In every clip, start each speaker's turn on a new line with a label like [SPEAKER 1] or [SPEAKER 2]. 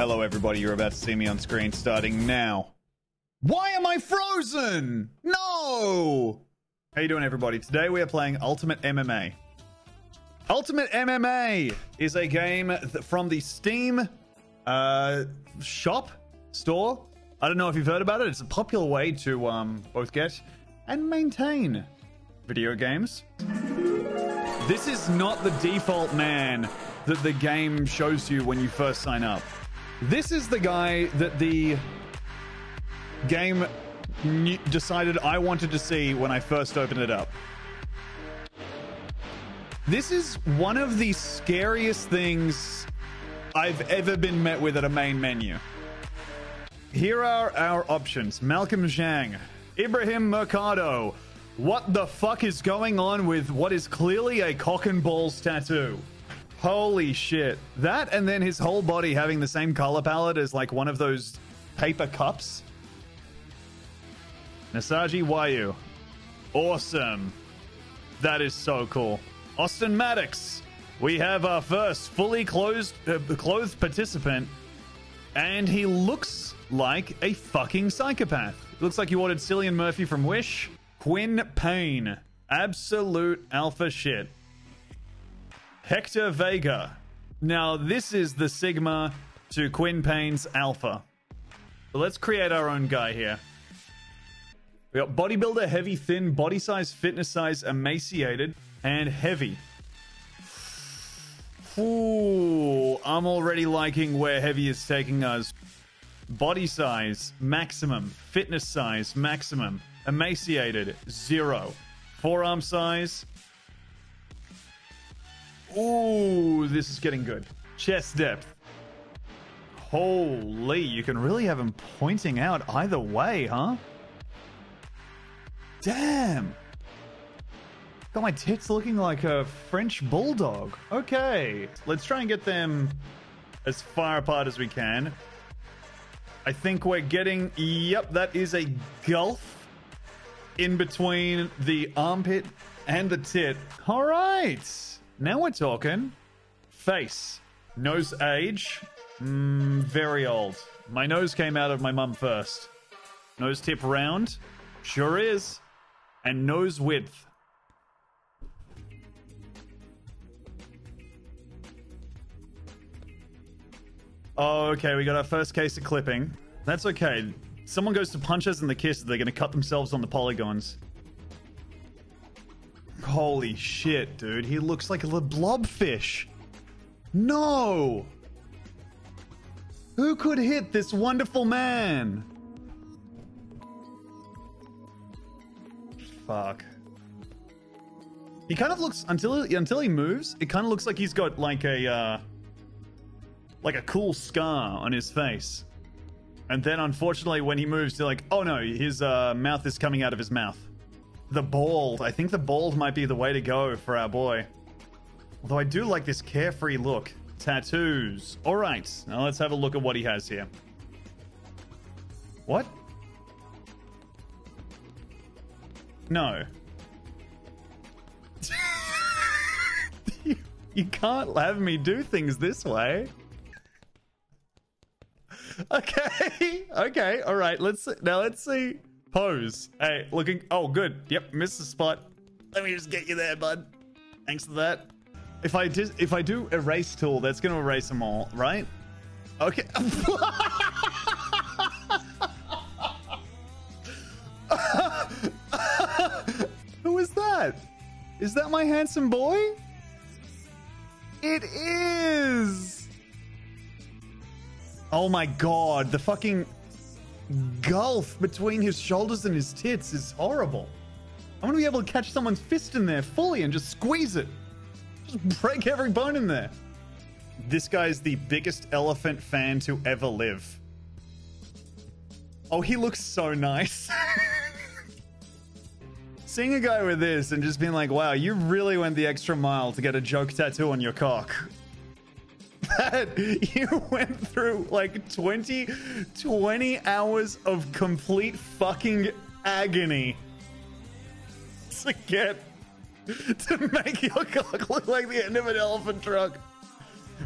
[SPEAKER 1] Hello, everybody. You're about to see me on screen starting now. Why am I frozen? No! How you doing, everybody? Today we are playing Ultimate MMA. Ultimate MMA is a game from the Steam uh, shop store. I don't know if you've heard about it. It's a popular way to um, both get and maintain video games. This is not the default man that the game shows you when you first sign up. This is the guy that the game decided I wanted to see when I first opened it up. This is one of the scariest things I've ever been met with at a main menu. Here are our options Malcolm Zhang, Ibrahim Mercado. What the fuck is going on with what is clearly a cock and balls tattoo? Holy shit. That and then his whole body having the same color palette as like one of those paper cups. Nasaji Wayu. Awesome. That is so cool. Austin Maddox. We have our first fully closed, uh, clothed participant, and he looks like a fucking psychopath. Looks like you ordered Cillian Murphy from Wish. Quinn Payne. Absolute alpha shit. Hector Vega. Now, this is the Sigma to Quinn Payne's Alpha. Let's create our own guy here. We got bodybuilder, heavy, thin, body size, fitness size, emaciated, and heavy. Ooh, I'm already liking where heavy is taking us. Body size, maximum. Fitness size, maximum. Emaciated, zero. Forearm size. Ooh, this is getting good. Chest depth. Holy, you can really have him pointing out either way, huh? Damn. Got my tits looking like a French bulldog. Okay, let's try and get them as far apart as we can. I think we're getting. Yep, that is a gulf in between the armpit and the tit. All right, now we're talking. Face, nose age, mm, very old. My nose came out of my mum first. Nose tip round, sure is, and nose width. Oh, okay, we got our first case of clipping. That's okay. Someone goes to punch us in the kiss, they're gonna cut themselves on the polygons. Holy shit, dude. He looks like a blobfish. No! Who could hit this wonderful man? Fuck. He kind of looks until until he moves. It kind of looks like he's got like a uh, like a cool scar on his face. And then, unfortunately, when he moves, they're like, "Oh no, his uh, mouth is coming out of his mouth." The bald. I think the bald might be the way to go for our boy. Although I do like this carefree look. Tattoos. All right, now let's have a look at what he has here. What? No. you, you can't have me do things this way. Okay, okay, all right. Let's now let's see pose. Hey, looking. Oh, good. Yep, missed the spot. Let me just get you there, bud. Thanks for that. If I did, if I do erase tool, that's gonna erase them all, right? Okay. Who is that? Is that my handsome boy? It is. Oh my god, the fucking gulf between his shoulders and his tits is horrible. I'm gonna be able to catch someone's fist in there fully and just squeeze it. Just break every bone in there. This guy's the biggest elephant fan to ever live. Oh, he looks so nice. Seeing a guy with this and just being like, wow, you really went the extra mile to get a joke tattoo on your cock. That you went through like 20, 20 hours of complete fucking agony to get to make your cock look like the end of an elephant truck.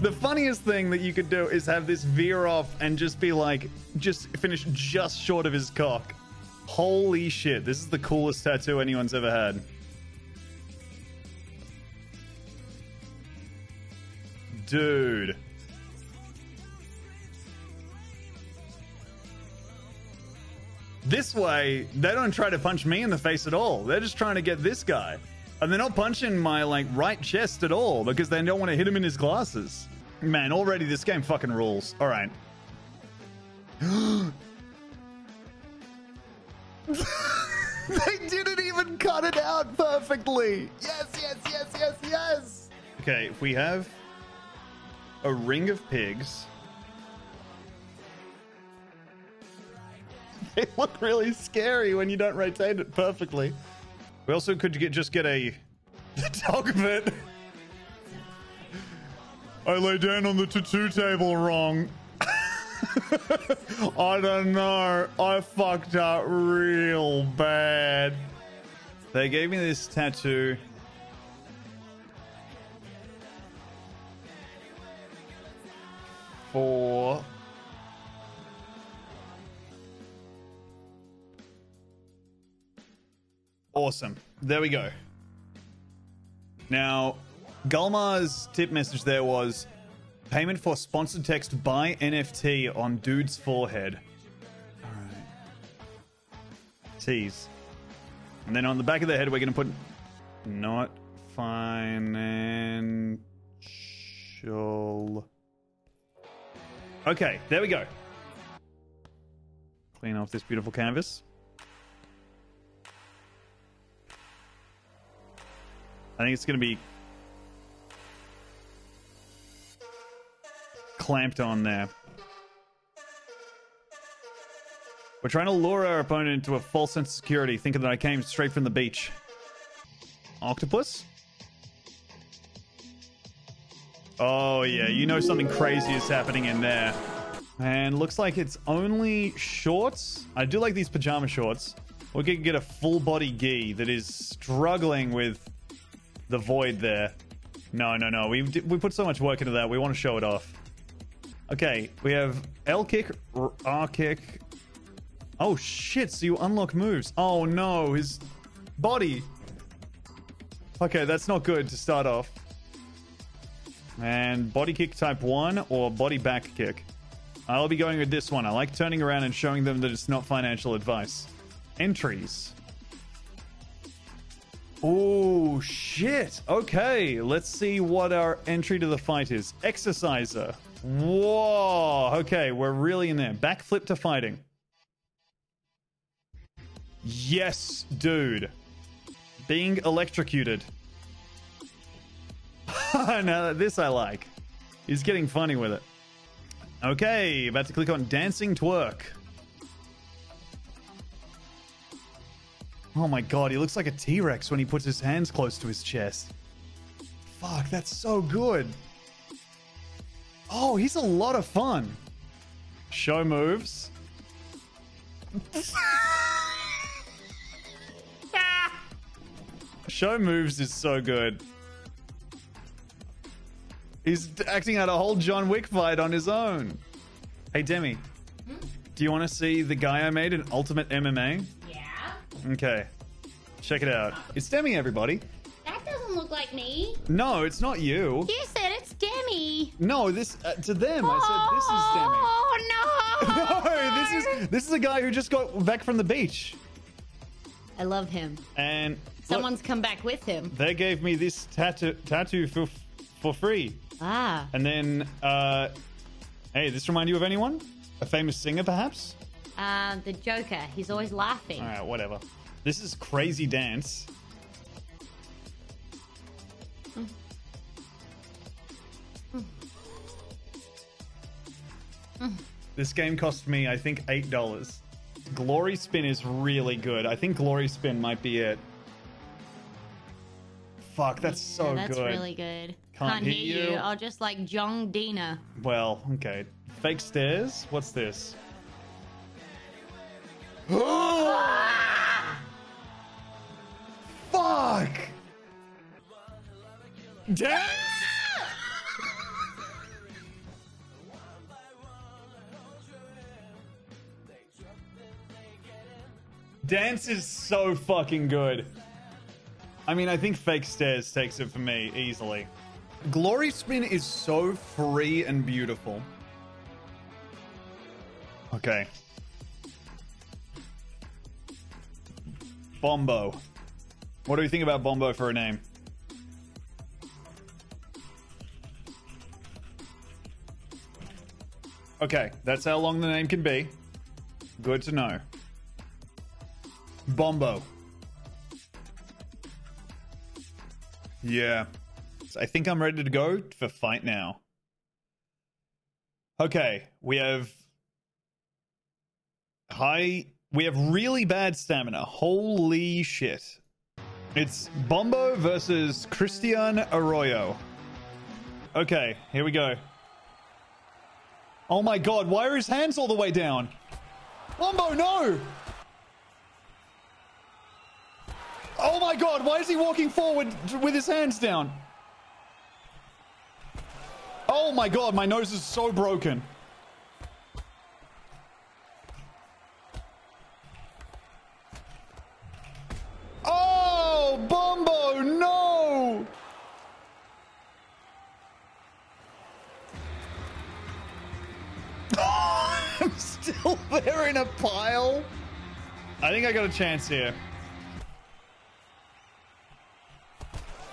[SPEAKER 1] The funniest thing that you could do is have this veer off and just be like, just finish just short of his cock. Holy shit, this is the coolest tattoo anyone's ever had. Dude. This way, they don't try to punch me in the face at all. They're just trying to get this guy. And they're not punching my like right chest at all because they don't want to hit him in his glasses. Man, already this game fucking rules. All right. they didn't even cut it out perfectly. Yes, yes, yes, yes, yes. Okay, we have a ring of pigs. They look really scary when you don't rotate it perfectly. We also could get just get a dog of it. I lay down on the tattoo table wrong. I don't know. I fucked up real bad. They gave me this tattoo. For Awesome. There we go. Now, Gulmar's tip message there was payment for sponsored text by NFT on dude's forehead. Tease. And then on the back of the head, we're going to put not financial. Okay, there we go. Clean off this beautiful canvas. I think it's going to be clamped on there. We're trying to lure our opponent into a false sense of security, thinking that I came straight from the beach. Octopus? Oh, yeah, you know something crazy is happening in there. And looks like it's only shorts. I do like these pajama shorts. We could get a full body gi that is struggling with the void there. No, no, no. We we put so much work into that. We want to show it off. Okay, we have L kick, R kick. Oh shit! So you unlock moves. Oh no, his body. Okay, that's not good to start off. And body kick type 1 or body back kick. I'll be going with this one. I like turning around and showing them that it's not financial advice. Entries. Oh, shit. Okay, let's see what our entry to the fight is. Exerciser. Whoa. Okay, we're really in there. Backflip to fighting. Yes, dude. Being electrocuted. now, this I like. He's getting funny with it. Okay, about to click on Dancing Twerk. Oh my god, he looks like a T Rex when he puts his hands close to his chest. Fuck, that's so good. Oh, he's a lot of fun. Show moves. Show moves is so good. He's acting out a whole John Wick fight on his own. Hey, Demi. Hmm? Do you want to see the guy I made in Ultimate MMA? Yeah. Okay. Check it out. It's Demi, everybody.
[SPEAKER 2] That doesn't look like me.
[SPEAKER 1] No, it's not you.
[SPEAKER 2] You said it's Demi.
[SPEAKER 1] No, this uh, to them. I said this is Demi.
[SPEAKER 2] Oh no!
[SPEAKER 1] no, this is this is a guy who just got back from the beach.
[SPEAKER 2] I love him.
[SPEAKER 1] And
[SPEAKER 2] someone's look, come back with him.
[SPEAKER 1] They gave me this tattoo tattoo for for free.
[SPEAKER 2] Ah.
[SPEAKER 1] And then, uh, hey, this remind you of anyone? A famous singer, perhaps?
[SPEAKER 2] Uh, the Joker. He's always laughing.
[SPEAKER 1] All right, whatever. This is crazy dance. This game cost me, I think, eight dollars. Glory Spin is really good. I think Glory Spin might be it. Fuck, that's so
[SPEAKER 2] yeah, that's
[SPEAKER 1] good.
[SPEAKER 2] That's really good. Can't, Can't hear, hear you. Or just like John Cena.
[SPEAKER 1] Well, okay. Fake stairs. What's this? Fuck! Dance! Dance is so fucking good. I mean, I think Fake Stairs takes it for me easily. Glory Spin is so free and beautiful. Okay. Bombo. What do you think about Bombo for a name? Okay, that's how long the name can be. Good to know. Bombo. Yeah. I think I'm ready to go for fight now. Okay, we have high we have really bad stamina. Holy shit. It's Bombo versus Christian Arroyo. Okay, here we go. Oh my god, why are his hands all the way down? Bombo, no! Oh my god, why is he walking forward with his hands down? Oh my god, my nose is so broken. Oh, Bombo, no! I'm still there in a pile. I think I got a chance here.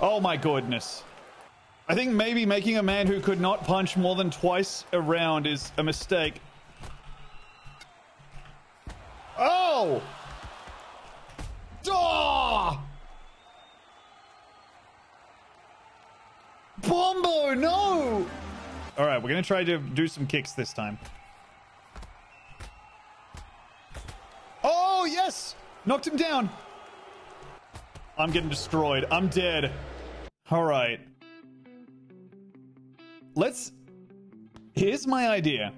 [SPEAKER 1] Oh my goodness. I think maybe making a man who could not punch more than twice around is a mistake. Oh! Duh! Bombo, no! All right, we're to try to do some kicks this time. Oh, yes! Knocked him down. I'm getting destroyed. I'm dead. All right. Let's... Here's my idea.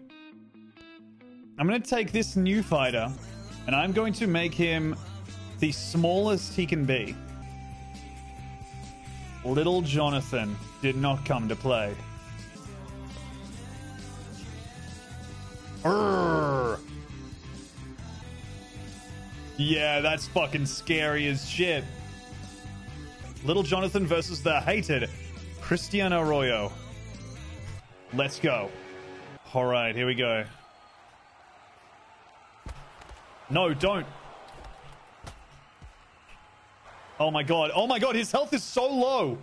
[SPEAKER 1] I'm going to take this new fighter, and I'm going to make him the smallest he can be. Little Jonathan did not come to play. Urgh. Yeah, that's fucking scary as shit. Little Jonathan versus the hated Cristian Arroyo. Let's go. All right, here we go. No, don't. Oh my god. Oh my god, his health is so low.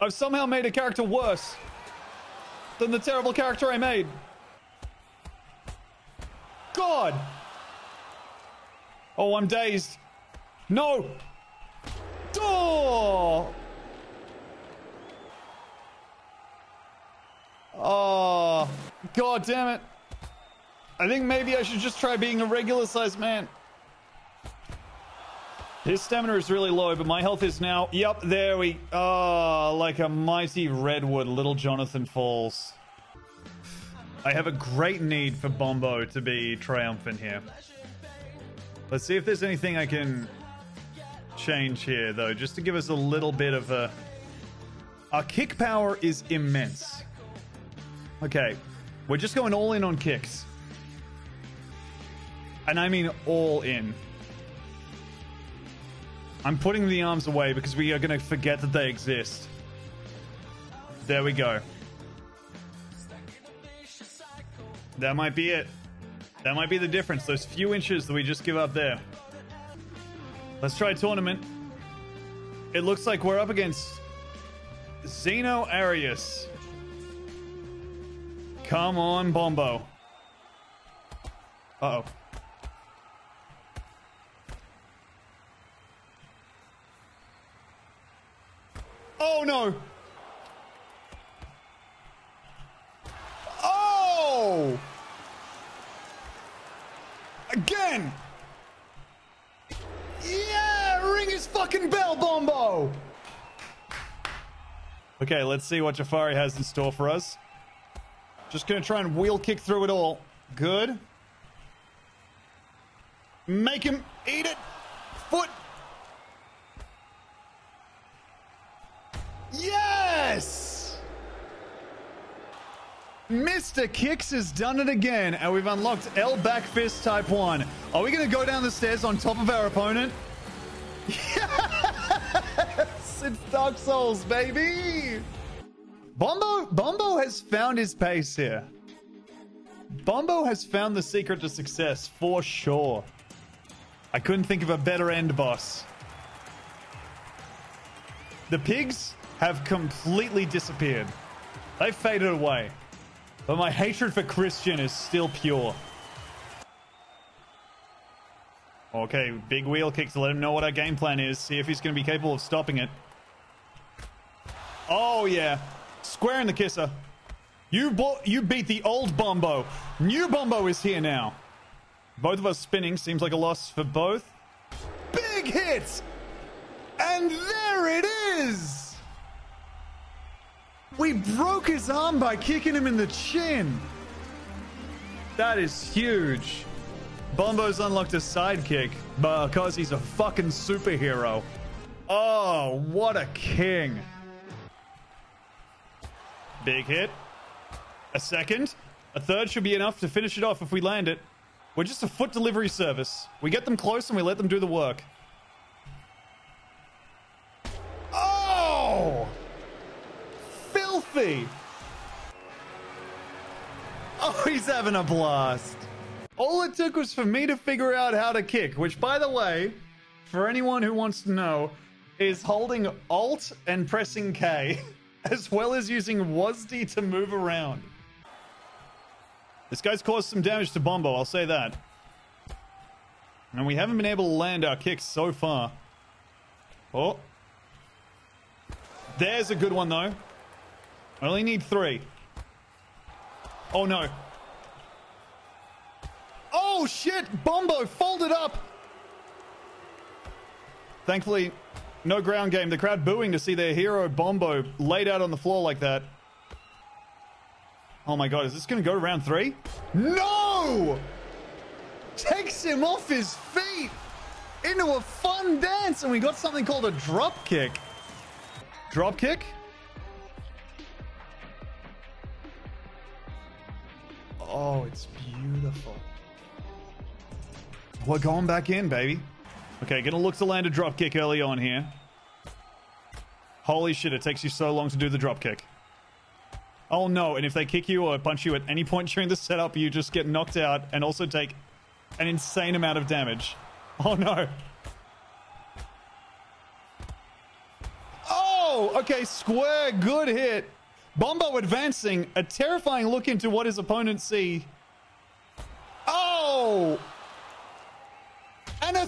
[SPEAKER 1] I've somehow made a character worse than the terrible character I made. God. Oh, I'm dazed. No. Oh. Oh. God damn it. I think maybe I should just try being a regular sized man. His stamina is really low, but my health is now... Yep, there we... Oh, like a mighty redwood, little Jonathan falls. I have a great need for Bombo to be triumphant here. Let's see if there's anything I can change here, though, just to give us a little bit of a... Our kick power is immense. Okay, we're just going all in on kicks. And I mean all in. I'm putting the arms away because we are going to forget that they exist. There we go. That might be it. That might be the difference. Those few inches that we just give up there. Let's try tournament. It looks like we're up against Zeno Arias. Come on, Bombo. Uh oh Oh no! Oh! Again! Yeah! Ring his fucking bell, Bombo! Okay, let's see what Jafari has in store for us. Just gonna try and wheel kick through it all. Good. Make him eat it! Foot Yes! Mr. Kicks has done it again, and we've unlocked L back fist type 1. Are we going to go down the stairs on top of our opponent? Yes! It's Dark Souls, baby! Bombo, Bombo has found his pace here. Bombo has found the secret to success, for sure. I couldn't think of a better end boss. The pigs have completely disappeared. They've faded away. But my hatred for Christian is still pure. Okay, big wheel kick to let him know what our game plan is. See if he's going to be capable of stopping it. Oh, yeah. Square in the kisser. You, bo- you beat the old Bombo. New Bombo is here now. Both of us spinning seems like a loss for both. Big hit! And there it is! We broke his arm by kicking him in the chin. That is huge. Bombo's unlocked a sidekick because he's a fucking superhero. Oh, what a king. Big hit. A second. A third should be enough to finish it off if we land it. We're just a foot delivery service. We get them close and we let them do the work. Oh! Filthy! Oh, he's having a blast. All it took was for me to figure out how to kick, which, by the way, for anyone who wants to know, is holding Alt and pressing K, as well as using WASD to move around. This guy's caused some damage to Bombo, I'll say that. And we haven't been able to land our kicks so far. Oh. There's a good one, though. I only need three. Oh, no. Oh, shit! Bombo folded up! Thankfully, no ground game. The crowd booing to see their hero Bombo laid out on the floor like that. Oh my god, is this going to go to round three? No! Takes him off his feet into a fun dance, and we got something called a drop kick. Drop kick? Oh, it's beautiful. We're going back in, baby. Okay, gonna look to land a drop kick early on here. Holy shit, it takes you so long to do the drop kick. Oh no, and if they kick you or punch you at any point during the setup, you just get knocked out and also take an insane amount of damage. Oh no. Oh, okay, square, good hit. Bombo advancing, a terrifying look into what his opponents see. Oh! And a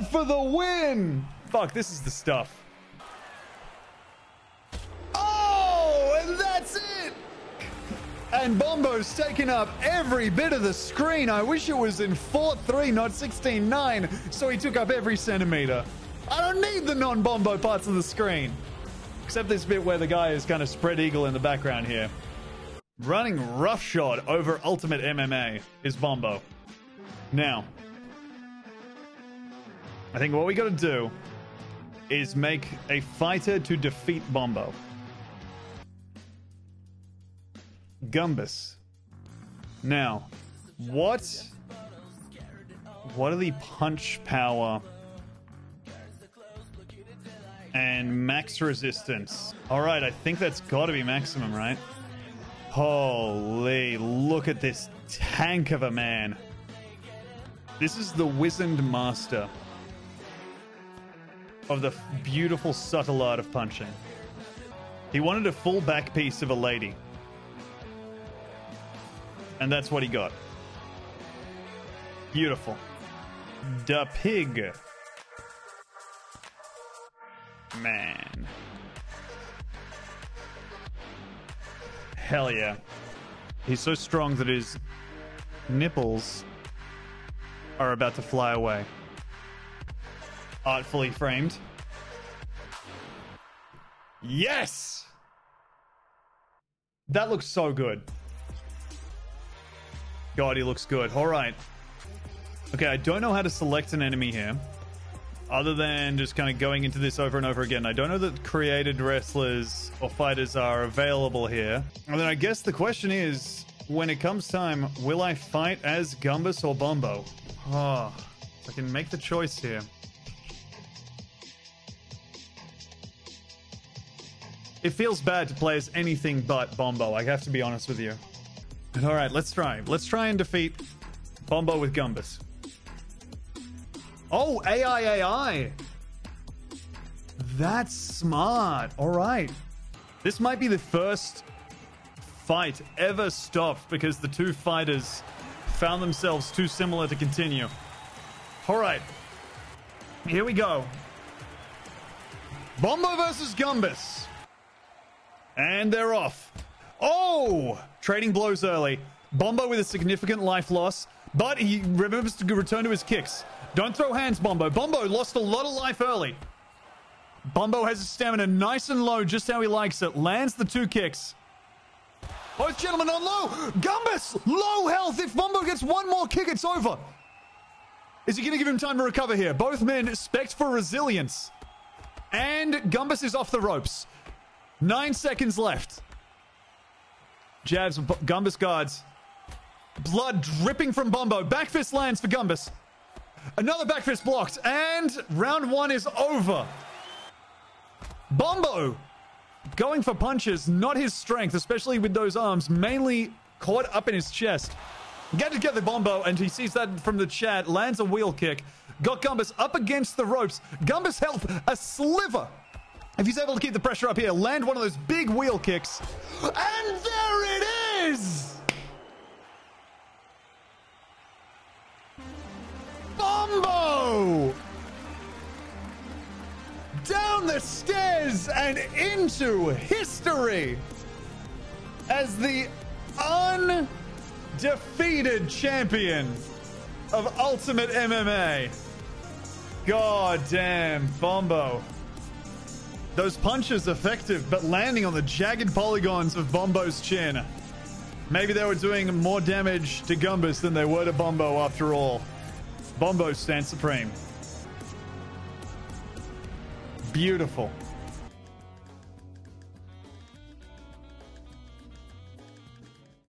[SPEAKER 1] for the win! Fuck, this is the stuff. Oh, and that's it! And Bombo's taken up every bit of the screen. I wish it was in 4-3, not 16-9, so he took up every centimeter. I don't need the non-Bombo parts of the screen. Except this bit where the guy is kind of spread eagle in the background here. Running roughshod over Ultimate MMA is Bombo. Now, I think what we got to do is make a fighter to defeat Bombo. Gumbus. Now, what what are the punch power and max resistance? All right, I think that's got to be maximum, right? Holy, look at this tank of a man. This is the wizened master of the beautiful subtle art of punching. He wanted a full back piece of a lady. And that's what he got. Beautiful. The pig. Man. Hell yeah. He's so strong that his nipples are about to fly away. Artfully framed. Yes! That looks so good. God, he looks good. All right. Okay, I don't know how to select an enemy here. other than just kind of going into this over and over again. I don't know that created wrestlers or fighters are available here. And then I guess the question is, when it comes time, will I fight as Gumbus or Bombo? Oh, I can make the choice here. It feels bad to play as anything but Bombo, I have to be honest with you. Alright, let's try. Let's try and defeat Bombo with Gumbus. Oh, AI AI. That's smart. Alright. This might be the first fight ever stopped because the two fighters found themselves too similar to continue. Alright. Here we go. Bombo versus Gumbus. And they're off. Oh! Trading blows early. Bombo with a significant life loss, but he remembers to return to his kicks. Don't throw hands, Bombo. Bombo lost a lot of life early. Bombo has his stamina nice and low, just how he likes it. Lands the two kicks. Both gentlemen on low. Gumbus, low health. If Bombo gets one more kick, it's over. Is he going to give him time to recover here? Both men spec for resilience. And Gumbus is off the ropes. Nine seconds left. Jabs, Gumbus guards. Blood dripping from Bombo. Back fist lands for Gumbus. Another back fist blocked. And round one is over. Bombo going for punches, not his strength, especially with those arms, mainly caught up in his chest. Get to get the Bombo, and he sees that from the chat, lands a wheel kick. Got Gumbus up against the ropes. Gumbus health, a sliver if he's able to keep the pressure up here, land one of those big wheel kicks. And there it is! Bombo! Down the stairs and into history as the undefeated champion of Ultimate MMA. God damn, Bombo. Those punches effective, but landing on the jagged polygons of Bombo's chin. Maybe they were doing more damage to Gumbus than they were to Bombo after all. Bombo stands supreme. Beautiful.